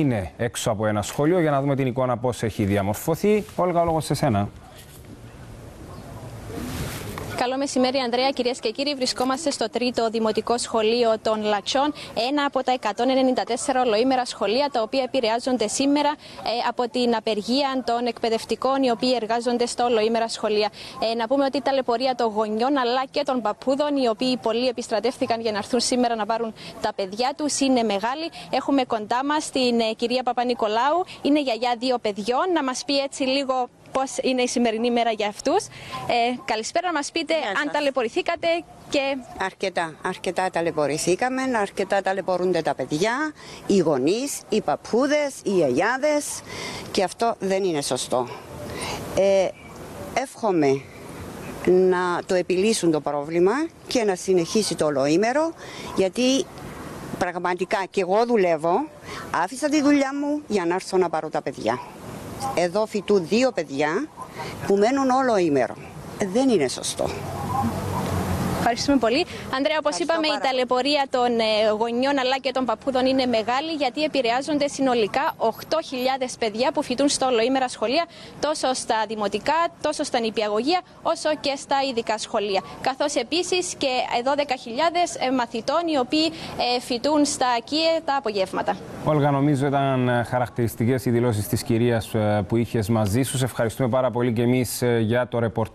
είναι έξω από ένα σχολείο για να δούμε την εικόνα πώς έχει διαμορφωθεί. Όλγα, ο λόγος σε σένα. Καλό μεσημέρι, Ανδρέα. Κυρίες και κύριοι, βρισκόμαστε στο τρίτο δημοτικό σχολείο των Λατσών. Ένα από τα 194 ολοήμερα σχολεία τα οποία επηρεάζονται σήμερα ε, από την απεργία των εκπαιδευτικών οι οποίοι εργάζονται στο ολοήμερα σχολεία. Ε, να πούμε ότι η ταλαιπωρία των γονιών αλλά και των παππούδων, οι οποίοι πολλοί επιστρατεύτηκαν για να έρθουν σήμερα να πάρουν τα παιδιά τους, είναι μεγάλη. Έχουμε κοντά μας την ε, κυρία Παπα-Νικολάου, είναι γιαγιά δύο παιδιών. Να μας πει έτσι λίγο πώς είναι η σημερινή μέρα για αυτούς. Ε, καλησπέρα, να μας πείτε αν ταλαιπωρηθήκατε και. Αρκετά, αρκετά ταλαιπωρηθήκαμε, αρκετά ταλαιπωρούνται τα παιδιά, οι γονείς, οι παππούδες, οι γιαγιάδες και αυτό δεν είναι σωστό. Ε, εύχομαι να το επιλύσουν το πρόβλημα και να συνεχίσει το ολοήμερο γιατί πραγματικά και εγώ δουλεύω, άφησα τη δουλειά μου για να έρθω να πάρω τα παιδιά. Εδώ φοιτούν δύο παιδιά που μένουν όλο ημέρο. Δεν είναι σωστό. Ευχαριστούμε πολύ. Ανδρέα, όπως είπαμε, η ταλαιπωρία των ε, γονιών αλλά και των παππούδων είναι μεγάλη γιατί επηρεάζονται συνολικά 8.000 παιδιά που φοιτούν στο ολοήμερα σχολεία, τόσο στα δημοτικά, τόσο στα νηπιαγωγεία, όσο και στα ειδικά σχολεία. Καθώς επίσης και 12.000 ε, μαθητών οι οποίοι ε, φοιτούν στα ΚΙΕ τα απογεύματα. Όλγα, νομίζω ήταν χαρακτηριστικές οι δηλώσεις της κυρίας που είχες μαζί σου. Ευχαριστούμε πάρα πολύ και εμείς για το ρεπορτάζ.